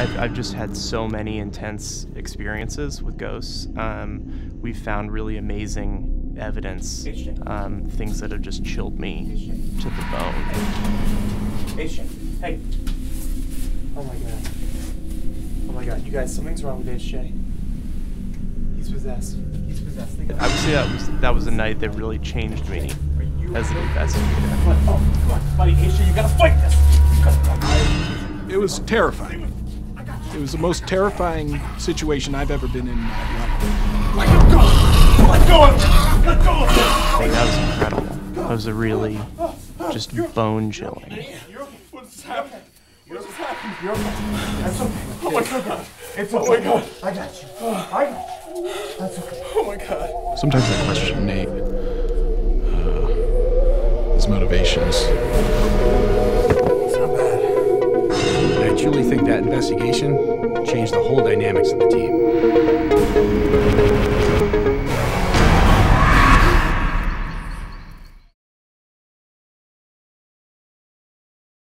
I've, I've just had so many intense experiences with ghosts. Um, we've found really amazing evidence, um, things that have just chilled me to the bone. H-J, hey. Oh my god. Oh my god, you guys, something's wrong with H-J. He's possessed. He's possessed. I would say that was that was a night that really changed me as an investigator. Come on, oh, come on, buddy, H-J, you gotta fight this! It was terrifying. It was the most terrifying situation I've ever been in in my life. Let go! Let go! Let go of! I think that was incredible. That was a really just bone chilling. What's happening? What's happening? You're okay. That's okay. Oh my god. It's okay. Oh my god. I got you. I got you. That's okay. Oh my god. Sometimes I question Nate, uh, his motivations. Truly think that investigation changed the whole dynamics of the team.